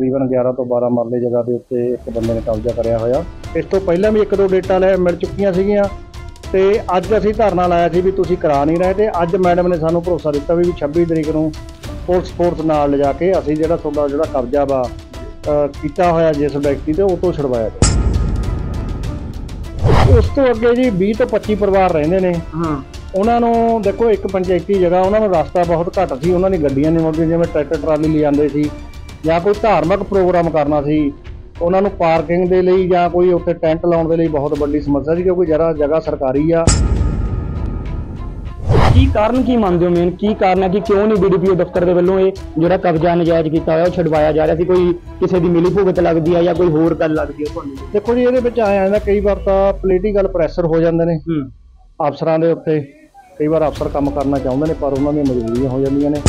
ਤਕਰੀਬਨ 11 ਤੋਂ 12 ਮਰਲੇ ਜਗ੍ਹਾ ਦੇ ਉੱਤੇ ਇੱਕ ਬੰਦੇ ਨੇ ਕਬਜ਼ਾ ਕਰਿਆ ਹੋਇਆ। ਇਸ ਤੋਂ ਪਹਿਲਾਂ ਵੀ ਇੱਕ ਦੋ ਡੇਟਾਂ ਲੈ ਮਿਲ ਚੁੱਕੀਆਂ ਸੀਗੀਆਂ ਤੇ ਅੱਜ ਅਸੀਂ ਧਰਨਾ ਲਾਇਆ ਸੀ ਵੀ ਤੁਸੀਂ ਕਰਾ ਨਹੀਂ ਰਹੇ ਤੇ ਅੱਜ ਮੈਡਮ ਨੇ ਸਾਨੂੰ ਭਰੋਸਾ ਦਿੱਤਾ ਵੀ 26 ਤਰੀਕ ਨੂੰ ਪੁਲਿਸ ਫੋਰਸ ਨਾਲ ਲਿਜਾ ਕੇ ਅਸੀਂ ਜਿਹੜਾ ਤੁਹਾਡਾ ਜਿਹੜਾ ਕਬਜ਼ਾ ਵਾ ਕੀਤਾ ਹੋਇਆ ਜਿਸ ਵਿਅਕਤੀ ਤੇ ਉਹ ਤੋਂ ਛੁਡਵਾਇਆ ਉਸ ਤੋਂ ਅੱਗੇ ਜੀ 20 ਤੋਂ 25 ਪਰਿਵਾਰ ਰਹਿੰਦੇ ਨੇ। ਹਾਂ। ਉਹਨਾਂ ਨੂੰ ਦੇਖੋ ਇੱਕ ਪੰਚਾਇਤੀ ਜਗ੍ਹਾ ਉਹਨਾਂ ਨੂੰ ਰਸਤਾ ਬਹੁਤ ਘੱਟ ਸੀ ਉਹਨਾਂ ਦੀ ਗੱਡੀਆਂ ਨਹੀਂ ਮੁੜਦੀਆਂ ਜਿਵੇਂ ਟਰੈਕਟਰ ਟਰਾਲੀ ਲੈ ਜਾਂਦੇ ਸੀ ਜਾਂ ਕੋਈ ਧਾਰਮਿਕ ਪ੍ਰੋਗਰਾਮ ਕਰਨਾ ਸੀ ਉਹਨਾਂ ਨੂੰ ਪਾਰਕਿੰਗ ਦੇ ਲਈ ਜਾਂ ਕੋਈ ਉੱਥੇ ਟੈਂਟ ਲਾਉਣ ਦੇ ਲਈ ਬਹੁਤ ਵੱਡੀ ਸਮੱਸਿਆ ਸੀ ਕਿਉਂਕਿ ਜਰਾ ਜਗ੍ਹਾ ਸਰਕਾਰੀ ਆ। ਕੀ ਕਾਰਨ ਕੀ ਮੰਨਦੇ ਹੋ ਮੇਨ ਕੀ ਕਾਰਨ ਹੈ ਕਿ ਕਿਉਂ ਨਹੀਂ ਬੀਡੀਪੀਓ ਦਫ਼ਤਰ ਦੇ ਵੱਲੋਂ ਇਹ ਜਿਹੜਾ ਕਬਜ਼ਾ ਨਜਾਇਜ਼ ਕੀਤਾ ਹੋਇਆ ਉਹ ਛਡਵਾਇਆ ਜਾ ਰਿਹਾ ਸੀ? ਕੋਈ ਕਿਸੇ ਦੀ ਮਿਲੀ ਭੁਗਤ ਲੱਗਦੀ ਹੈ ਜਾਂ ਕੋਈ ਹੋਰ ਗੱਲ ਲੱਗਦੀ ਹੈ ਤੁਹਾਨੂੰ ਦੇਖੋ ਜੀ ਇਹਦੇ ਵਿੱਚ ਆਇਆ ਜਾਂਦਾ ਕਈ ਵਾਰ ਤਾਂ ਪੋਲੀਟੀਕਲ ਪ੍ਰੈਸ਼ਰ ਹੋ ਜਾਂਦੇ ਨੇ। ਹੂੰ। ਅਫਸਰਾਂ ਦੇ ਉੱਤੇ ਕਈ ਵਾਰ ਅਫਸਰ ਕੰਮ ਕਰਨਾ ਚਾਹੁੰਦੇ ਨੇ ਪਰ ਉਹਨਾਂ ਦੀਆਂ ਮਜਬੂਰੀਆਂ ਹੋ ਜਾਂਦੀਆਂ ਨੇ।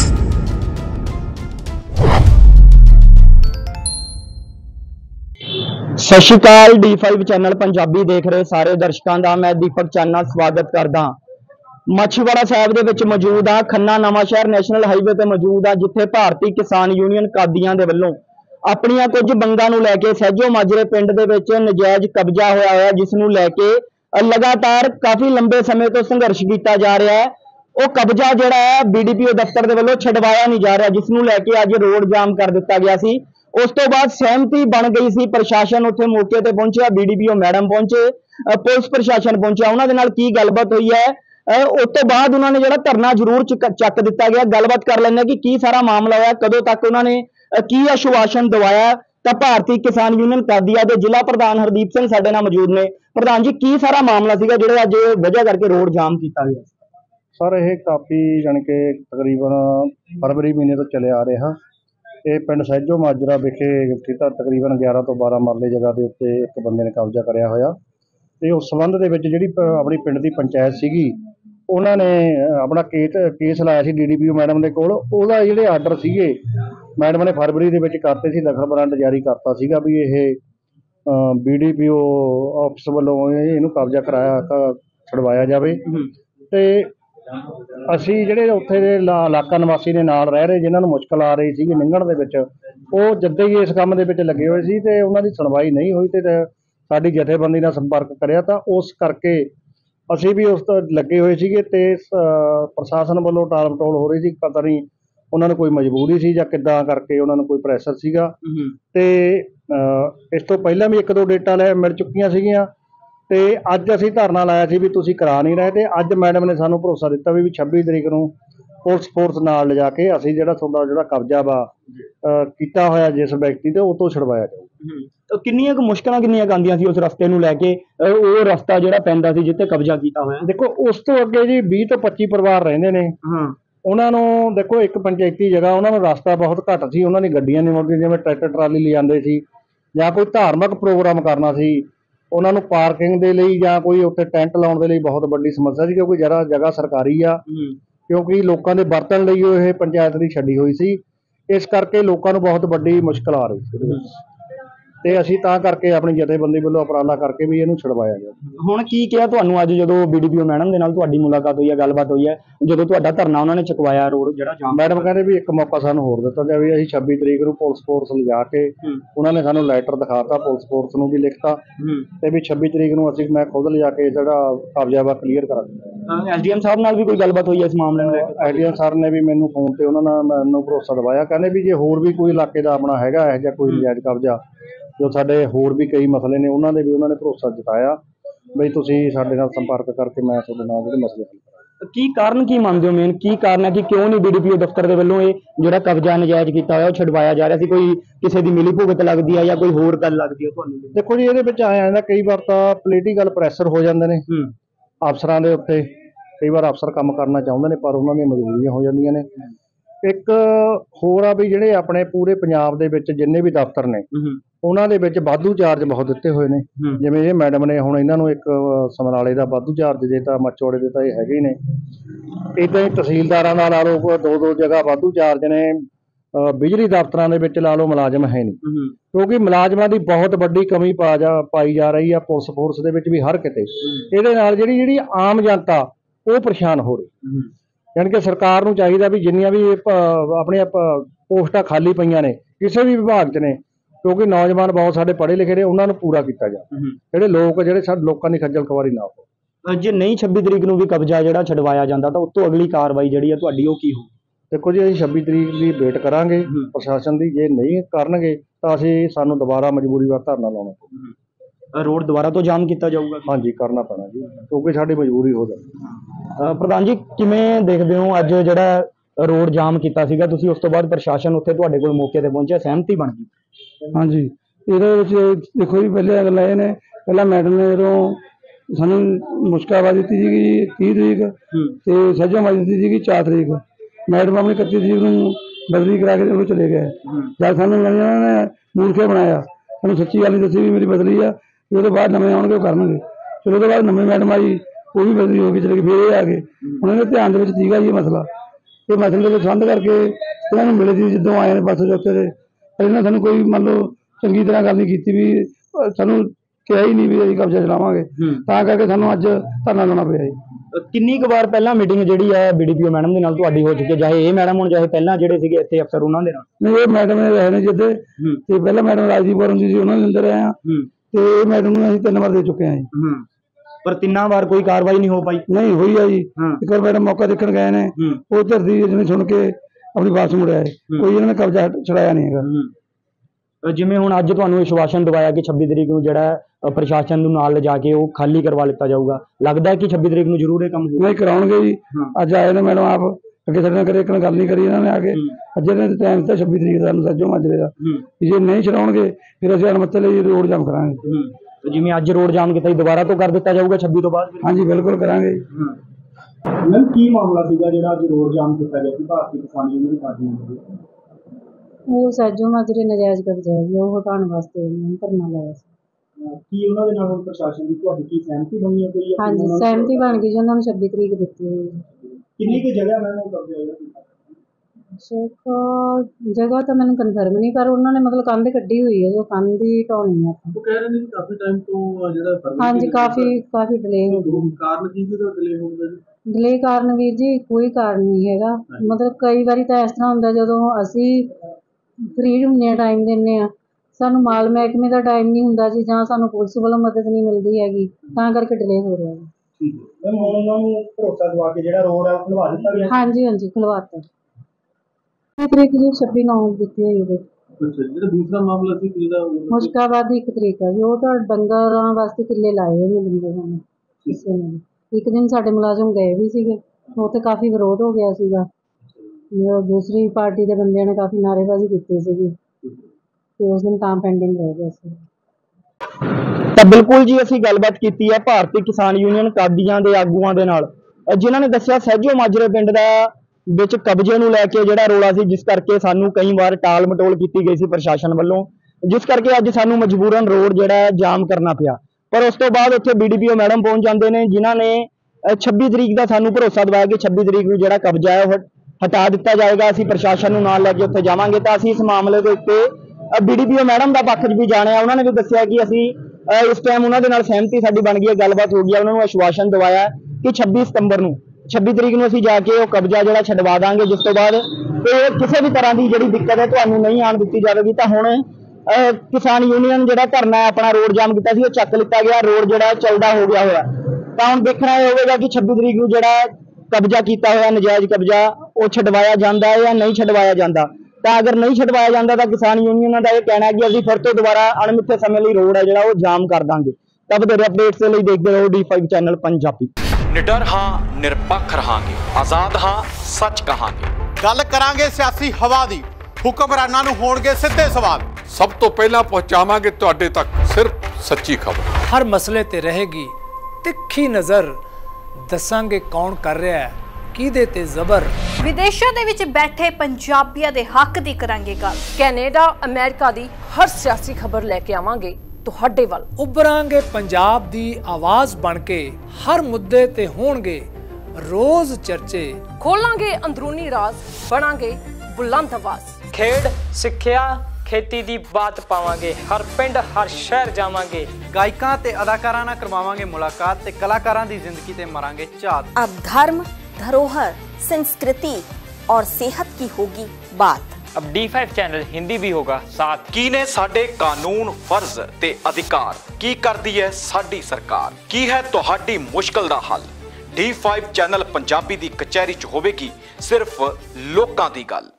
ਸਤਿ ਸ਼੍ਰੀ ਅਕਾਲ D5 ਚੈਨਲ ਪੰਜਾਬੀ ਦੇਖ ਰਹੇ ਸਾਰੇ ਦਰਸ਼ਕਾਂ ਦਾ, ਮੈਂ ਦੀਪਕ ਚਾਨਾ ਸਵਾਗਤ ਕਰਦਾ ਮੱਛੀਵਾੜਾ ਸਾਹਿਬ ਦੇ ਵਿੱਚ ਮੌਜੂਦ ਆ, ਖੰਨਾ ਨਵਾਂ ਸ਼ਹਿਰ ਨੈਸ਼ਨਲ ਹਾਈਵੇ ਤੇ ਮੌਜੂਦ ਆ, ਜਿੱਥੇ ਭਾਰਤੀ ਕਿਸਾਨ ਯੂਨੀਅਨ ਕਾਦੀਆਂ ਦੇ ਵੱਲੋਂ ਆਪਣੀਆਂ ਕੁਝ ਬੰਗਾਂ ਨੂੰ ਲੈ ਕੇ ਸਹਿਜੋ ਮਾਜਰੇ ਪਿੰਡ ਦੇ ਵਿੱਚ ਨਜਾਇਜ਼ ਕਬਜ਼ਾ ਹੋਇਆ ਹੋਇਆ, ਜਿਸ ਨੂੰ ਲੈ ਕੇ ਲਗਾਤਾਰ ਕਾਫੀ ਲੰਬੇ ਸਮੇਂ ਤੋਂ ਸੰਘਰਸ਼ ਕੀਤਾ ਜਾ ਰਿਹਾ ਹੈ। ਉਹ ਕਬਜ਼ਾ ਜਿਹੜਾ ਹੈ ਬੀਡੀਪੀਓ ਦਫ਼ਤਰ ਦੇ ਵੱਲੋਂ ਛਡਵਾਇਆ ਨਹੀਂ ਜਾ ਰਿਹਾ, ਜਿਸ ਨੂੰ ਲੈ ਕੇ ਅੱਜ ਰੋਡ ਜਾਮ ਕਰ ਦਿੱਤਾ ਗਿਆ ਸੀ। ਉਸ ਤੋਂ ਬਾਅਦ ਸਹਿਮਤੀ ਬਣ ਗਈ ਸੀ, ਪ੍ਰਸ਼ਾਸਨ ਉੱਥੇ ਮੌਕੇ ਤੇ ਪਹੁੰਚਿਆ ਬੀਡੀਪੀਓ ਮੈਡਮ ਪਹੁੰਚੇ ਪੁਲਿਸ ਪ੍ਰਸ਼ਾਸਨ ਪਹੁੰਚਿਆ, ਉਹਨਾਂ ਦੇ ਨਾਲ ਕੀ ਗੱਲਬਾਤ ਹੋਈ ਹੈ? ਉਸ ਤੋਂ ਬਾਅਦ ਉਹਨਾਂ ਨੇ ਜਿਹੜਾ ਧਰਨਾ ਜ਼ਰੂਰ ਚੱਕ ਦਿੱਤਾ ਗਿਆ, ਗੱਲਬਾਤ ਕਰ ਲੈਂਦੇ ਕਿ ਕੀ ਸਾਰਾ ਮਾਮਲਾ ਹੋਇਆ, ਕਦੋਂ ਤੱਕ ਉਹਨਾਂ ਨੇ ਕੀ ਆਸ਼ਵਾਸਨ ਦਵਾਇਆ, ਤਾਂ ਭਾਰਤੀ ਕਿਸਾਨ ਯੂਨੀਅਨ ਕਾਦੀਆ ਦੇ ਜ਼ਿਲ੍ਹਾ ਪ੍ਰਧਾਨ ਹਰਦੀਪ ਸਿੰਘ ਸਾਡੇ ਨਾਲ ਮੌਜੂਦ ਨੇ। ਪ੍ਰਧਾਨ ਜੀ, ਕੀ ਸਾਰਾ ਮਾਮਲਾ ਸੀਗਾ ਜਿਹੜਾ ਅੱਜ ਵਜ੍ਹਾ ਕਰਕੇ ਰੋਡ ਜਾਮ ਕੀਤਾ ਗਿਆ? ਸਰ, ਇਹ ਕਾਫੀ ਜਾਣੀ ਕਿ ਤਕਰੀਬਨ ਫਰਵਰੀ ਮਹੀਨੇ ਤੋਂ ਚੱਲਿਆ ਆ ਰਿਹਾ। ਇਹ ਪਿੰਡ ਸਹਿਜੋ ਮਾਜਰਾ ਵਿਖੇ ਕੀਤਾ ਤਕਰੀਬਨ 11 ਤੋਂ 12 ਮਰਲੇ ਜਗ੍ਹਾ ਦੇ ਉੱਤੇ ਇੱਕ ਬੰਦੇ ਨੇ ਕਬਜ਼ਾ ਕਰਿਆ ਹੋਇਆ। ਤੇ ਉਸ ਸੰਬੰਧ ਦੇ ਵਿੱਚ ਜਿਹੜੀ ਪ- ਆਪਣੀ ਪਿੰਡ ਦੀ ਪੰਚਾਇਤ ਸੀਗੀ ਉਹਨਾਂ ਨੇ ਆਪਣਾ ਕੇਸ ਕੇਸ ਲਾਇਆ ਸੀ ਡੀਡੀਪੀਓ ਮੈਡਮ ਦੇ ਕੋਲ। ਉਹਦਾ ਜਿਹੜੇ ਆਰਡਰ ਸੀਗੇ ਮੈਡਮ ਨੇ ਫਰਵਰੀ ਦੇ ਵਿੱਚ ਕਰਤੇ ਸੀ ਲਖਨ ਬਰੰਡ ਜਾਰੀ ਕਰਤਾ ਸੀਗਾ ਵੀ ਇਹ ਬੀਡੀਪੀਓ ਆਫਿਸ ਵੱਲੋਂ ਇਹ- ਇਹਨੂੰ ਕਬਜ਼ਾ ਕਰਾਇਆ ਕ- ਛੁਡਵਾਇਆ ਜਾਵੇ। ਤੇ ਅਸੀਂ ਜਿਹੜੇ ਉੱਥੇ ਦੇ ਇਲਾ- ਇਲਾਕਾ ਨਿਵਾਸੀ ਦੇ ਨਾਲ ਰਹਿ ਰਹੇ ਜਿਨ੍ਹਾਂ ਨੂੰ ਮੁਸ਼ਕਲ ਆ ਰਹੀ ਸੀਗੀ ਲੰਘਣ ਦੇ ਵਿੱਚ ਉਹ ਜਦ ਹੀ ਇਸ ਕੰਮ ਦੇ ਵਿੱਚ ਲੱਗੇ ਹੋਏ ਸੀ ਤੇ ਉਹਨਾਂ ਦੀ ਸੁਣਵਾਈ ਨਹੀਂ ਹੋਈ ਤੇ ਤੇ ਸਾਡੀ ਜਥੇਬੰਦੀ ਨਾਲ ਸੰਪਰਕ ਕਰਿਆ ਤਾਂ ਉਸ ਕਰਕੇ ਅਸੀਂ ਵੀ ਉਸ ਤੋਂ ਲੱਗੇ ਹੋਏ ਸੀਗੇ ਤੇ ਸ- ਪ੍ਰਸ਼ਾਸਨ ਵੱਲੋਂ ਟਾਲ ਮਟੋਲ ਹੋ ਰਹੀ ਸੀ ਪਤਾ ਨਹੀਂ ਉਹਨਾਂ ਨੂੰ ਕੋਈ ਮਜਬੂਰੀ ਸੀ ਜਾਂ ਕਿੱਦਾਂ ਕਰਕੇ ਉਹਨਾਂ ਨੂੰ ਕੋਈ ਪ੍ਰੈਸ਼ਰ ਸੀਗਾ। ਤੇ ਅ, ਇਸ ਤੋਂ ਪਹਿਲਾਂ ਵੀ ਇੱਕ ਦੋ ਡੇਟਾਂ ਲੈ ਮਿਲ ਚੁੱਕੀਆਂ ਸੀਗੀਆਂ। ਤੇ ਅੱਜ ਅਸੀਂ ਧਰਨਾ ਲਾਇਆ ਸੀ ਵੀ ਤੁਸੀਂ ਕਰਾ ਨਹੀਂ ਰਹੇ ਤੇ ਅੱਜ ਮੈਡਮ ਨੇ ਸਾਨੂੰ ਭਰੋਸਾ ਦਿੱਤਾ ਵੀ 26 ਤਰੀਕ ਨੂੰ ਪੁਲਿਸ ਫੋਰਸ ਨਾਲ ਲਿਜਾ ਕੇ ਅਸੀਂ ਜਿਹੜਾ ਤੁਹਾਡਾ ਜਿਹੜਾ ਕਬਜ਼ਾ ਵਾ ਕੀਤਾ ਹੋਇਆ ਜਿਸ ਵਿਅਕਤੀ ਤੇ ਉਹ ਤੋਂ ਛੁਡਵਾਇਆ ਜਾਊ। ਤਾਂ ਕਿੰਨੀਆਂ ਕੁ ਮੁਸ਼ਕਲਾਂ ਕਿੰਨੀਆਂ ਕੁ ਆਉਂਦੀਆਂ ਸੀ ਉਸ ਰਸਤੇ ਨੂੰ ਲੈ ਕੇ? ਉਹ ਰਸਤਾ ਜਿਹੜਾ ਪੈਂਦਾ ਸੀ ਜਿੱਥੇ ਕਬਜ਼ਾ ਕੀਤਾ ਹੋਇਆ। ਦੇਖੋ ਉਸ ਤੋਂ ਅੱਗੇ ਜੀ 20 ਤੋਂ 25 ਪਰਿਵਾਰ ਰਹਿੰਦੇ ਨੇ। ਹਾਂ। ਉਹਨਾਂ ਨੂੰ ਦੇਖੋ ਇੱਕ ਪੰਚਾਇਤੀ ਜਗ੍ਹਾ ਉਹਨਾਂ ਨੂੰ ਰਸਤਾ ਬਹੁਤ ਘੱਟ ਸੀ। ਉਹਨਾਂ ਦੀ ਗੱਡੀਆਂ ਨਹੀਂ ਮੁੜਦੀਆਂ ਜਿਵੇਂ ਟਰੈਕਟਰ ਟਰਾਲੀ ਲੈ ਜਾਂਦੇ ਸੀ ਜਾਂ ਕੋਈ ਧਾਰਮਿਕ ਪ੍ਰੋਗਰਾਮ ਕਰਨਾ ਸੀ। ਉਹਨਾਂ ਨੂੰ ਪਾਰਕਿੰਗ ਦੇ ਲਈ ਜਾਂ ਕੋਈ ਉੱਥੇ ਟੈਂਟ ਲਾਉਣ ਦੇ ਲਈ ਬਹੁਤ ਵੱਡੀ ਸਮੱਸਿਆ ਸੀ ਕਿਉਂਕਿ ਜਰਾ ਜਗ੍ਹਾ ਸਰਕਾਰੀ ਆ। ਕਿਉਂਕਿ ਲੋਕਾਂ ਦੇ ਵਰਤਣ ਲਈ ਉਹ ਇਹ ਪੰਚਾਇਤ ਦੀ ਛੱਡੀ ਹੋਈ ਸੀ। ਇਸ ਕਰਕੇ ਲੋਕਾਂ ਨੂੰ ਬਹੁਤ ਵੱਡੀ ਮੁਸ਼ਕਲ ਆ ਰਹੀ ਸੀ। ਤੇ ਅਸੀਂ ਤਾਂ ਕਰਕੇ ਆਪਣੀ ਜਥੇਬੰਦੀ ਵੱਲੋਂ ਉਪਰਾਲਾ ਕਰਕੇ ਵੀ ਇਹਨੂੰ ਛੁਡਵਾਇਆ ਜਾਵੇ ਹੁਣ ਕੀ ਕਿਹਾ ਤੁਹਾਨੂੰ ਅੱਜ ਜਦੋਂ ਬੀਡੀਪੀਓ ਮੈਡਮ ਦੇ ਨਾਲ ਤੁਹਾਡੀ ਮੁਲਾਕਾਤ ਹੋਈ ਹੈ ਗੱਲਬਾਤ ਹੋਈ ਹੈ ਜਦੋਂ ਤੁਹਾਡਾ ਧਰਨਾ ਉਹਨਾਂ ਨੇ ਚੁਕਵਾਇਆ ਰੋਡ ਜਿਹੜਾ ਜਾਮ ਮੈਡਮ ਕਹਿੰਦੇ ਵੀ ਇੱਕ ਮੌਕਾ ਸਾਨੂੰ ਹੋਰ ਦਿੱਤਾ ਜਾਵੇ ਅਸੀਂ 26 ਤਰੀਕ ਨੂੰ ਪੁਲਿਸ ਫੋਰਸ ਲਿਜਾ ਕੇ। ਉਹਨਾਂ ਨੇ ਸਾਨੂੰ ਲੈਟਰ ਦਿਖਾਤਾ ਪੁਲਿਸ ਫੋਰਸ ਨੂੰ ਵੀ ਲਿਖਤਾ ਤੇ ਵੀ 26 ਤਰੀਕ ਨੂੰ ਅਸੀਂ ਮੈਂ ਖੁਦ ਲਿਜਾ ਕੇ ਜਿਹੜਾ ਕਬਜ਼ਾ ਵਾ ਕਲੀਅਰ ਕਰਾ ਦਿੱਤਾ। ਐਸਡੀਐਮ ਸਾਹਿਬ ਨਾਲ ਵੀ ਕੋਈ ਗੱਲਬਾਤ ਹੋਈ ਹੈ ਇਸ ਮਾਮਲੇ ਨੂੰ ਲੈ ਕੇ? ਆਈਡੀਆ ਸਰ ਨੇ ਵੀ ਮੈਨੂੰ ਫੋਨ ਤੇ ਉਹਨਾਂ ਨਾਲ ਮੈਨੂੰ ਭਰੋਸਾ ਦਿਵਾਇਆ ਕਹਿੰਦੇ ਵੀ ਜੇ ਹੋਰ ਵੀ ਕੋਈ ਇਲਾਕੇ ਦਾ ਆਪਣਾ ਹੈਗਾ ਇਹੋ ਜਿਹਾ ਕੋਈ ਨਜਾਇਜ਼ ਕਬਜ਼ਾ ਜੋ ਸਾਡੇ ਹੋਰ ਵੀ ਕਈ ਮਸਲੇ ਨੇ ਉਹਨਾਂ ਦੇ ਵੀ ਉਹਨਾਂ ਨੇ ਭਰੋਸਾ ਜਤਾਇਆ। ਬਈ ਤੁਸੀਂ ਸਾਡੇ ਨਾਲ ਸੰਪਰਕ ਕਰਕੇ ਮੈਂ ਤੁਹਾਡੇ ਨਾਲ ਜਿਹੜੇ ਮਸਲੇ ਹੱਲ ਕਰਾਂਗਾ। ਕੀ ਕਾਰਨ ਕੀ ਮੰਨਦੇ ਹੋ ਮੇਨ ਕੀ ਕਾਰਨ ਹੈ ਕਿ ਕਿਉਂ ਨਹੀਂ ਬੀਡੀਪੀਓ ਦਫ਼ਤਰ ਦੇ ਵੱਲੋਂ ਇਹ ਜਿਹੜਾ ਕਬਜ਼ਾ ਨਜਾਇਜ਼ ਕੀਤਾ ਹੋਇਆ ਉਹ ਛਡਵਾਇਆ ਜਾ ਰਿਹਾ ਸੀ? ਕੋਈ ਕਿਸੇ ਦੀ ਮਿਲੀ ਭੁਗਤ ਲੱਗਦੀ ਹੈ ਜਾਂ ਕੋਈ ਹੋਰ ਗੱਲ ਲੱਗਦੀ ਹੈ ਤੁਹਾਨੂੰ ਦੇਖੋ ਜੀ ਇਹਦੇ ਵਿੱਚ ਆਇਆ ਜਾਂਦਾ ਕਈ ਵਾਰ ਤਾਂ ਪੋਲੀਟੀਕਲ ਪ੍ਰੈਸ਼ਰ ਹੋ ਜਾਂਦੇ ਨੇ। ਹੂੰ। ਅਫਸਰਾਂ ਦੇ ਉੱਤੇ ਕਈ ਵਾਰ ਅਫਸਰ ਕੰਮ ਕਰਨਾ ਚਾਹੁੰਦੇ ਨੇ ਪਰ ਉਹਨਾਂ ਦੀਆਂ ਮਜਬੂਰੀਆਂ ਹੋ ਜਾਂਦੀਆਂ ਨੇ। ਇੱਕ ਹੋਰ ਆ ਵੀ ਜਿਹੜੇ ਆਪਣੇ ਪੂਰੇ ਪੰਜਾਬ ਦੇ ਵਿੱਚ ਜਿੰਨੇ ਵੀ ਦਫ਼ਤਰ ਨੇ ਉਹਨਾਂ ਦੇ ਵਿੱਚ ਵਾਧੂ ਚਾਰਜ ਬਹੁਤ ਦਿੱਤੇ ਹੋਏ ਨੇ। ਜਿਵੇਂ ਇਹ ਮੈਡਮ ਨੇ ਹੁਣ ਇਹਨਾਂ ਨੂੰ ਇੱਕ ਸਮਰਾਲੇ ਦਾ ਵਾਧੂ ਚਾਰਜ ਦਿੱਤਾ ਮਚੋੜੇ ਦੇ ਤਾਂ ਇਹ ਹੈਗੇ ਹੀ ਨੇ। ਇਦਾਂ ਹੀ ਤਹਿਸੀਲਦਾਰਾਂ ਦਾ ਲਾ ਲਓ ਦੋ ਦੋ ਜਗ੍ਹਾ ਵਾਧੂ ਚਾਰਜ ਨੇ। ਬਿਜਲੀ ਦਫ਼ਤਰਾਂ ਦੇ ਵਿੱਚ ਲਾ ਲਓ ਮੁਲਾਜ਼ਮ ਹੈ ਨਹੀਂ। ਕਿਉਂਕਿ ਮੁਲਾਜ਼ਮਾਂ ਦੀ ਬਹੁਤ ਵੱਡੀ ਕਮੀ ਪਾ ਜਾ ਪਾਈ ਜਾ ਰਹੀ ਆ ਪੁਲਿਸ ਫੋਰਸ ਦੇ ਵਿੱਚ ਵੀ ਹਰ ਕਿਤੇ। ਇਹਦੇ ਨਾਲ ਜਿਹੜੀ ਜਿਹੜੀ ਆਮ ਜਨਤਾ ਉਹ ਪਰੇਸ਼ਾਨ ਹੋ ਰਹੀ। ਯਾਨੀ ਕਿ ਸਰਕਾਰ ਨੂੰ ਚਾਹੀਦਾ ਵੀ ਜਿੰਨੀਆਂ ਵੀ ਆਪਣੇ ਆਪ ਪੋਸਟਾਂ ਖਾਲੀ ਪਈਆਂ ਨੇ ਕਿਸੇ ਵੀ ਵਿਭਾਗ 'ਚ ਨੇ ਕਿਉਂਕਿ ਨੌਜਵਾਨ ਬਹੁਤ ਸਾਡੇ ਪੜ੍ਹੇ ਲਿਖੇ ਨੇ ਉਹਨਾਂ ਨੂੰ ਪੂਰਾ ਕੀਤਾ ਜਾ ਜਿਹੜੇ ਲੋਕ ਜਿਹੜੇ ਸਾਡੇ ਲੋਕਾਂ ਦੀ ਖੱਜਲ ਖਵਾਰੀ ਨਾ ਹੋ ਅ, ਜੇ ਨਹੀਂ 26 ਤਰੀਕ ਨੂੰ ਵੀ ਕਬਜ਼ਾ ਜਿਹੜਾ ਛਡਵਾਇਆ ਜਾਂਦਾ ਤਾਂ ਉਸ ਤੋਂ ਅਗਲੀ ਕਾਰਵਾਈ ਜਿਹੜੀ ਹੈ ਤੁਹਾਡੀ ਉਹ ਕੀ ਹੋ ਦੇਖੋ ਜੀ ਅਸੀਂ 26 ਤਰੀਕ ਦੀ ਵੇਟ ਕਰਾਂਗੇ ਪ੍ਰਸ਼ਾਸਨ ਦੀ ਜੇ ਨਹੀਂ ਕਰਨਗੇ ਤਾਂ ਅਸੀਂ ਸਾਨੂੰ ਦੁਬਾਰਾ ਮਜਬੂਰੀ ਵਾਰ ਧਰਨਾ ਲਾਉਣਾ ਪਊ। ਰੋਡ ਦੁਬਾਰਾ ਤੋਂ ਜਾਮ ਕੀਤਾ ਜਾਊਗਾ ਹਾਂਜੀ ਕਰਨਾ ਪੈਣਾ ਜੀ ਕਿਉਂਕਿ ਸਾਡੀ ਮਜਬੂਰੀ ਹੋ ਜਾਂਦੀ ਪ੍ਰਧਾਨ ਜੀ ਕਿਵੇਂ ਦੇਖਦੇ ਹੋ ਅੱਜ ਜਿਹੜਾ ਰੋਡ ਜਾਮ ਕੀਤਾ ਸੀਗਾ? ਤੁਸੀਂ ਉਸ ਤੋਂ ਬਾਅਦ ਪ੍ਰਸ਼ਾਸਨ ਉੱਥੇ ਤੁਹਾਡੇ ਕੋਲ ਮੌਕੇ ਤੇ ਪਹੁੰਚਿਆ ਸਹਿਮਤੀ ਬਣ ਗਈ? ਹਾਂਜੀ ਇਹਦੇ ਵਿੱਚ ਦੇਖੋ ਜੀ ਪਹਿਲੇ ਗੱਲ ਇਹ ਨੇ ਪਹਿਲਾਂ ਮੈਡਮ ਨੇ ਜਦੋਂ ਸਾਨੂੰ ਮੁਸ਼ਕਾਬਾਦ ਦਿੱਤੀ ਸੀਗੀ 30 ਤਰੀਕ ਤੇ ਸੱਜਾ ਦਿੱਤੀ ਸੀਗੀ 4 ਤਰੀਕ। ਮੈਡਮ ਆਪਣੀ 31 ਤਰੀਕ ਨੂੰ ਬਦਲੀ ਕਰਾ ਕੇ ਉਹ ਚਲੇ ਗਏ। ਜਦ ਸਾਨੂੰ ਉਹਨਾਂ ਨੇ ਮੂਰਖੇ ਬਣਾਇਆ ਸਾਨੂੰ ਸੱਚੀ ਗੱਲ ਨਹੀਂ ਦੱਸੀ ਵੀ ਮੇਰੀ ਬਦਲੀ ਆ ਉਹਦੇ ਬਾਅਦ ਨਵੇਂ ਆਉਣਗੇ ਉਹ ਕਰਨਗੇ। ਫਿਰ ਉਹਦੇ ਬਾਅਦ ਨਵੇਂ ਮੈਡਮ ਆਈ ਉਹ ਵੀ ਬਦਲੀ ਹੋ ਕੇ ਚਲੇ ਗਏ ਫਿਰ ਇਹ ਆ ਗਏ। ਉਹਨਾਂ ਦੇ ਧਿਆਨ ਦੇ ਵਿੱਚ ਸੀਗਾ ਜੀ ਇਹ ਮਸਲਾ। ਤੇ ਮਸਲੇ ਦੇ ਸੰਬੰਧ ਕਰਕੇ ਇਹਨਾਂ ਨੂੰ ਮਿਲੇ ਸੀ ਜਦੋਂ ਆਏ ਨੇ ਬੱਸ ਦੇ ਪਰ ਇਹਨਾਂ ਸਾਨੂੰ ਕੋਈ ਮੰਨ ਲਓ ਚੰਗੀ ਤਰ੍ਹਾਂ ਗੱਲ ਨਹੀਂ ਕੀਤੀ ਵੀ ਸਾਨੂੰ ਕਿਹਾ ਹੀ ਨਹੀਂ ਵੀ ਅਸੀਂ ਕਬਜ਼ਾ ਚਲਾਵਾਂਗੇ। ਤਾਂ ਕਰਕੇ ਸਾਨੂੰ ਅੱਜ ਧਰਨਾ ਲਾਉਣਾ ਪਿਆ ਜੀ। ਕਿੰਨੀ ਕੁ ਵਾਰ ਪਹਿਲਾਂ ਮੀਟਿੰਗ ਜਿਹੜੀ ਹੈ ਬੀਡੀਪੀਓ ਮੈਡਮ ਦੇ ਨਾਲ ਤੁਹਾਡੀ ਹੋ ਚੁੱਕੀ ਹੈ? ਚਾਹੇ ਇਹ ਮੈਡਮ ਹੋਣ ਚਾਹੇ ਪਹਿਲਾਂ ਜਿਹੜੇ ਸੀਗੇ ਇੱਥੇ ਅਫਸਰ ਉਹਨਾਂ ਦੇ ਨਾਲ। ਨਹੀਂ ਇਹ ਮੈਡਮ ਨੇ ਰਹੇ ਨੇ ਜਿੱਦੇ ਤੇ ਪਹਿਲਾਂ ਮੈਡਮ ਰਾਜਦੀਪ ਹੁੰਦੀ ਸੀ ਉਹਨਾਂ ਦੇ ਅੰਦਰ ਰਹੇ ਆ ਤੇ ਮੈਡਮ ਨੂੰ ਅਸੀਂ ਤਿੰਨ ਵਾਰ ਦੇ ਚੁੱਕੇ ਆ ਜੀ। ਪਰ ਤਿੰਨਾਂ ਵਾਰ ਕੋਈ ਕਾਰਵਾਈ ਨਹੀਂ ਹੋ ਪਾਈ? ਨਹੀਂ ਹੋਈ ਆ ਜੀ। ਹਾਂ। ਇੱਕ ਵਾਰ ਮੈਡਮ ਮੌਕਾ ਦੇਖਣ ਗਏ ਨੇ। ਉਹ ਧਰਤੀ ਜਿਹਨੇ ਸੁਣ ਕੇ ਆਪਣੀ ਵਾਪਸ ਮੁੜਿਆ ਹੈ। ਕੋਈ ਇਹਨਾਂ ਨੇ ਕਬਜ਼ਾ ਛੜਾਇਆ ਨਹੀਂ ਹੈਗਾ। ਅ, ਜਿਵੇਂ ਹੁਣ ਅੱਜ ਤੁਹਾਨੂੰ ਵਿਸ਼ਵਾਸਨ ਦਵਾਇਆ ਕਿ 26 ਤਰੀਕ ਨੂੰ ਜਿਹੜਾ ਪ੍ਰਸ਼ਾਸਨ ਨੂੰ ਨਾਲ ਲਿਜਾ ਕੇ ਉਹ ਖਾਲੀ ਕਰਵਾ ਲਿੱਤਾ ਜਾਊਗਾ। ਲੱਗਦਾ ਹੈ ਕਿ 26 ਤਰੀਕ ਨੂੰ ਜ਼ਰੂਰ ਇਹ ਕੰਮ ਹੋਊਗਾ? ਨਹੀਂ ਕਰਾਉਣਗੇ ਜੀ। ਹਾਂ। ਅੱਜ ਆਏ ਨੇ ਮੈਡਮ ਆਪ। ਅੱਗੇ ਸਾਡੇ ਨਾਲ ਕਦੇ ਇੱਕ ਨਾਲ ਗੱਲ ਨਹੀਂ ਕਰੀ ਇਹਨਾਂ ਨੇ ਆ ਕੇ। ਅੱਜ ਦੇ ਟਾਈਮ ਤੇ 26 ਤਰੀਕ ਦਾ ਸਾਨੂੰ ਸੱਜੋ ਮਾਜਰੇ ਦਾ। ਵੀ ਜੇ ਨਹੀਂ ਛਡਾਉਣਗੇ ਫਿਰ ਅਸੀਂ ਅਨਮਤ ਲਈ ਰੋਡ ਜਾਮ ਕਰਾਂਗੇ। ਤੇ ਜਿਵੇਂ ਅੱਜ ਰੋਡ ਜਾਮ ਕੀਤਾ ਸੀ ਦੁਬਾਰਾ ਤੋਂ ਕਰ ਦਿੱਤਾ ਜਾਊਗਾ 26 ਤੋਂ ਬਾਅਦ ਹਾਂਜੀ ਬਿਲਕੁਲ ਕਰਾਂਗੇ। ਮੈਮ ਕੀ ਮਾਮਲਾ ਸੀਗਾ ਜਿਹੜਾ ਅੱਜ ਰੋਡ ਜਾਮ ਕੀਤਾ ਗਿਆ ਸੀ? ਭਾਰਤੀ ਕਿਸਾਨ ਯੂਨੀਅਨ ਪਾਰਟੀ ਵੱਲੋਂ ਉਹ ਸਾਜੋ ਮਾਜਰੇ ਨਜਾਇਜ਼ ਕਬਜ਼ਾ ਹੈ ਜੀ, ਉਹ ਹਟਾਉਣ ਵਾਸਤੇ ਉਹਨਾਂ ਨੇ ਧਰਨਾ ਲਾਇਆ ਸੀ। ਕੀ ਉਹਨਾਂ ਦੇ ਨਾਲ ਹੁਣ ਪ੍ਰਸ਼ਾਸਨ ਦੀ ਤੁਹਾਡੀ ਕੀ ਸਹਿਮਤੀ ਬਣੀ ਹੈ ਕੋਈ ਜਾਂ ਹਾਂਜੀ ਨੂੰ- ਸਹਿਮਤੀ ਬਣ ਗਈ ਜੀ ਉਹਨਾਂ ਨੂੰ 26 ਤਰੀਕ ਦਿੱਤੀ ਹੋਈ ਹੈ ਕਿੰਨੀ ਕੁ ਜਗ੍ਹਾ ਮੈਮ ਉਹ ਕਬਜ਼ਾ ਹੋਏਗਾ ਸ਼ੇਖ ਜਗ੍ਹਾ ਤਾਂ ਮੈਨੂੰ ਕਨਫਰਮ ਨਹੀਂ ਪਰ ਉਹਨਾਂ ਨੇ ਮਤਲਬ ਕੰਧ ਕੱਢੀ ਹੋਈ ਹੈ ਜੋ ਕੰਧ ਹੀ ਢਾਉਣੀ ਆ ਉਹ ਕਹਿ ਰਹੇ ਨੇ ਕਿ ਕਾਫੀ ਟਾਈਮ ਤੋਂ ਜਿਹੜਾ ਫਰਵਰੀ ਹਾਂਜੀ ਕਾਫੀ ਕਾਫੀ ਡਿਲੇ ਹੋ ਗਈ। ਕਾਰਨ ਕੀ ਸੀ ਉਹਦਾ ਡਿਲੇ ਹੋਣ ਦਾ ਜੀ? ਡਿਲੇ ਕਾਰਨ ਵੀਰ ਜੀ ਕੋਈ ਕਾਰਨ ਨਹੀਂ ਹੈਗਾ। ਮਤਲਬ ਕਈ ਵਾਰੀ ਤਾਂ ਇਸ ਤਰ੍ਹਾਂ ਹੁੰਦਾ ਜਦੋਂ ਅਸੀਂ ਫ੍ਰੀ ਹੁੰਦੇ ਆ ਟਾਈਮ ਦਿੰਦੇ ਆ ਸਾਨੂੰ ਮਾਲ ਮਹਿਕਮੇ ਦਾ ਟਾਈਮ ਨਹੀਂ ਹੁੰਦਾ ਜੀ ਜਾਂ ਸਾਨੂੰ ਪੁਲਿਸ ਵੱਲੋਂ ਮਦਦ ਨਹੀਂ ਮਿਲਦੀ ਹੈਗੀ ਤਾਂ ਕਰਕੇ ਡਿਲੇ ਹੋ ਰਿਹਾ ਹੈ ਮੈਮ ਹੁਣ ਉਹਨਾਂ ਨੂੰ ਭਰੋਸਾ ਦਵਾ ਕੇ ਜਿਹੜਾ ਰੋਡ ਹੈ ਉਹ ਖੁਲਵਾ ਦਿੱਤਾ ਗਿਆ। ਹਾਂਜੀ ਹਾਂਜੀ ਖੁਲਵਾਤਾ ਇਹ ਤਰੀਕ ਜੀ 26 ਨੌਂ ਨੂੰ ਦਿੱਤੀ ਹੋਈ ਹੈ ਅੱਛਾ ਜਿਹੜਾ ਦੂਸਰਾ ਮਾਮਲਾ ਸੀ ਜਿਹਦਾ ਉਹ- ਮੁਸ਼ਕਾਬਾਦ ਦੀ ਇੱਕ ਤਰੀਕ ਹੈ ਜੀ। ਉਹ ਤਾਂ ਡੰਗਰਾਂ ਵਾਸਤੇ ਕਿੱਲੇ ਲਾਏ ਹੋਏ ਨੇ ਬੰਦੇ ਨੇ ਕਿਸੇ ਨੇ ਇੱਕ ਦਿਨ ਸਾਡੇ ਮੁਲਾਜ਼ਮ ਗਏ ਵੀ ਸੀਗੇ। ਉੱਥੇ ਕਾਫੀ ਵਿਰੋਧ ਹੋ ਗਿਆ ਸੀਗਾ। ਦੂਸਰੀ ਪਾਰਟੀ ਦੇ ਬੰਦਿਆਂ ਨੇ ਕਾਫੀ ਨਾਅਰੇਬਾਜ਼ੀ ਕੀਤੀ ਸੀਗੀ। ਤੇ ਉਸ ਦਿਨ ਤਾਂ ਪੈਂਡਿੰਗ ਰਹਿ ਗਿਆ ਸੀ। ਤਾਂ ਬਿਲਕੁਲ ਜੀ ਅਸੀਂ ਗੱਲਬਾਤ ਕੀਤੀ ਹੈ ਭਾਰਤੀ ਕਿਸਾਨ ਯੂਨੀਅਨ ਕਾਦੀਆਂ ਦੇ ਆਗੂਆਂ ਦੇ ਨਾਲ। ਅਹ ਜਿਨ੍ਹਾਂ ਨੇ ਦੱਸਿਆ ਸਹਿਜੋ ਮਾਜਰੇ ਪਿੰਡ ਦਾ ਵਿੱਚ ਕਬਜ਼ੇ ਨੂੰ ਲੈ ਕੇ ਜਿਹੜਾ ਰੋਲਾ ਸੀ, ਜਿਸ ਕਰਕੇ ਸਾਨੂੰ ਕਈ ਵਾਰ ਟਾਲ ਮਟੋਲ ਕੀਤੀ ਗਈ ਸੀ ਪ੍ਰਸ਼ਾਸਨ ਵੱਲੋਂ, ਜਿਸ ਕਰਕੇ ਅੱਜ ਸਾਨੂੰ ਮਜਬੂਰਨ ਰੋਡ ਜਿਹੜਾ ਜਾਮ ਕਰਨਾ ਪਿਆ। ਪਰ ਉਸ ਤੋਂ ਬਾਅਦ ਉੱਥੇ ਬੀਡੀਪੀਓ ਮੈਡਮ ਪਹੁੰਚ ਜਾਂਦੇ ਨੇ, ਜਿਨ੍ਹਾਂ ਨੇ ਅਹ 26 ਤਰੀਕ ਦਾ ਸਾਨੂੰ ਭਰੋਸਾ ਦਿਵਾਇਆ ਕਿ 26 ਤਰੀਕ ਨੂੰ ਜਿਹੜਾ ਕਬਜ਼ਾ ਹੈ ਉਹ ਹਟਾ ਦਿੱਤਾ ਜਾਏਗਾ। ਅਸੀਂ ਪ੍ਰਸ਼ਾਸਨ ਨੂੰ ਨਾਲ ਲੈ ਕੇ ਉੱਥੇ ਜਾਵਾਂਗੇ। ਤਾਂ ਅਸੀਂ ਇਸ ਮਾਮਲੇ ਦੇ ਉੱਤੇ ਬੀਡੀਪੀਓ ਮੈਡਮ ਦਾ ਪੱਖ ਵੀ ਜਾਣਿਆ। ਉਹਨਾਂ ਨੇ ਵੀ ਦੱਸਿਆ ਕਿ ਅਸੀਂ ਅਹ ਇਸ ਟਾਈਮ ਉਹਨਾਂ ਦੇ ਨਾਲ ਸਹਿਮਤੀ ਸਾਡੀ ਬਣ ਗਈ ਹੈ, ਗੱਲਬਾਤ ਹੋ ਗਈ ਹੈ, ਉਹਨਾਂ ਨੂੰ ਆਸ਼ਵਾਸਨ ਦਿਵਾਇਆ ਕਿ 26 ਸਤੰਬਰ ਨੂੰ 26 ਤਰੀਕ ਨੂੰ ਅਸੀਂ ਜਾ ਕੇ ਉਹ ਕਬਜ਼ਾ ਜਿਹੜਾ ਛਡਵਾ ਦਾਂਗੇ ਜਿਸ ਤੋਂ ਬਾਅਦ ਇਹ ਕਿਸੇ ਵੀ ਤਰ੍ਹਾਂ ਦੀ ਜਿਹੜੀ ਦਿੱਕਤ ਹੈ ਤੁਹਾਨੂੰ ਨਹੀਂ ਆਣ ਦਿੱਤੀ ਜਾਵੇਗੀ, ਤਾਂ ਹੁਣ, ਅਹ ਕਿਸਾਨ ਯੂਨੀਅਨ ਜਿਹੜਾ ਧਰਨਾ ਆਪਣਾ ਰੋਡ ਜਾਮ ਕੀਤਾ ਸੀ, ਉਹ ਚੱਕ ਲਿੱਤਾ ਗਿਆ ਰੋਡ ਜਿਹੜਾ ਚੱਲਦਾ ਹੋ ਗਿਆ ਹੋਇਆ। ਤਾਂ ਹੁਣ ਦੇਖਣਾ ਇਹ ਹੋਵੇਗਾ ਕਿ 26 ਤਰੀਕ ਨੂੰ ਜਿਹੜਾ ਕਬਜ਼ਾ ਕੀਤਾ ਹੋਇਆ, ਨਜਾਇਜ਼ ਕਬਜ਼ਾ, ਉਹ ਛਡਵਾਇਆ ਜਾਂਦਾ ਹੈ ਜਾਂ ਨਹੀਂ ਛਡਵਾਇਆ ਜਾਂਦਾ। ਤਾਂ ਅਗਰ ਨਹੀਂ ਛਡਵਾਇਆ ਜਾਂਦਾ ਤਾਂ ਕਿਸਾਨ ਯੂਨੀਅਨਾਂ ਦਾ ਇਹ ਕਹਿਣਾ ਹੈ ਕਿ ਅਸੀਂ ਫਿਰ ਤੋਂ ਦੁਬਾਰਾ ਅਣਮਿੱਥੇ ਸਮੇਂ ਲਈ ਰੋਡ ਹੈ ਜਿਹੜਾ ਉਹ ਜਾਮ ਕਰ ਦਾਂਗੇ। ਤਾਂ ਵਧੇਰੇ ਅਪਡੇਟਸ ਦੇ ਲਈ ਦੇਖਦੇ ਰਹੋ D5 ਚੈਨਲ ਪੰਜਾਬੀ। ਨਿਡਰ ਹਾਂ ਨਿਰਪੱਖ ਰਹਾਂਗੇ। ਆਜ਼ਾਦ ਹਾਂ ਸੱਚ ਕਹਾਂਗੇ। ਗੱਲ ਕਰਾਂਗੇ ਸਿਆਸੀ ਹਵਾ ਦੀ। ਹੁਕਮਰਾਨਾਂ ਨੂੰ ਹੋਣਗੇ ਸਿੱਧੇ ਸਵਾਲ। ਸਭ ਤੋਂ ਪਹਿਲਾਂ ਪਹੁੰਚਾਵਾਂਗੇ ਤੁਹਾਡੇ ਤੱਕ ਸਿਰਫ ਸੱਚੀ ਖਬਰ। ਹਰ ਮਸਲੇ ਤੇ ਰਹੇਗੀ ਤਿੱਖੀ ਨਜ਼ਰ। ਦੱਸਾਂਗੇ ਕੌਣ ਕਰ ਰਿਹਾ ਹੈ। ਕਿਹਦੇ ਤੇ ਜ਼ਬਰ? ਵਿਦੇਸ਼ਾਂ ਦੇ ਵਿੱਚ ਬੈਠੇ ਪੰਜਾਬੀਆਂ ਦੇ ਹੱਕ ਦੀ ਕਰਾਂਗੇ ਗੱਲ। ਕੈਨੇਡਾ ਅਮਰੀਕਾ ਦੀ ਹਰ ਸਿਆਸੀ ਖਬਰ ਲੈ ਕੇ ਆਵਾਂਗੇ ਤੁਹਾਡੇ ਵੱਲ। ਉਭਰਾਂਗੇ ਪੰਜਾਬ ਦੀ ਆਵਾਜ਼ ਬਣ ਕੇ ਹਰ ਮੁੱਦੇ ਤੇ ਹੋਣਗੇ ਰੋਜ਼ ਚਰਚੇ। ਖੋਲਾਂਗੇ ਅੰਦਰੂਨੀ ਰਾਜ਼ ਬਣਾਂਗੇ ਬੁਲੰਦ ਆਵਾਜ਼। ਖੇਡ ਸਿੱਖਿਆ ਖੇਤੀ ਦੀ ਬਾਤ ਪਾਵਾਂਗੇ ਹਰ ਪਿੰਡ ਹਰ ਸ਼ਹਿਰ ਜਾਵਾਂਗੇ। ਗਾਇਕਾਂ ਤੇ ਅਦਾਕਾਰਾਂ ਨਾਲ ਕਰਵਾਵਾਂਗੇ ਮੁਲਾਕਾਤ ਤੇ ਕਲਾਕਾਰਾਂ ਦੀ ਜ਼ਿੰਦਗੀ ਤੇ ਮਰਾਂਗੇ ਝਾਤ। ਅਬ ਧਰਮ धरोहर संस्कृति और सेहत की होगी बात अब D5 चैनल हिंदी भी होगा साथ ਕੀ ਨੇ ਸਾਡੇ ਕਾਨੂੰਨ ਫਰਜ਼ ਤੇ ਅਧਿਕਾਰ ਕੀ ਕਰਦੀ ਹੈ ਸਾਡੀ ਸਰਕਾਰ ਕੀ ਹੈ ਤੁਹਾਡੀ ਮੁਸ਼ਕਲ ਦਾ ਹੱਲ D5 ਚੈਨਲ ਪੰਜਾਬੀ ਦੀ ਕਚਹਿਰੀ 'ਚ ਹੋਵੇਗੀ ਸਿਰਫ ਲੋਕਾਂ ਦੀ ਗੱਲ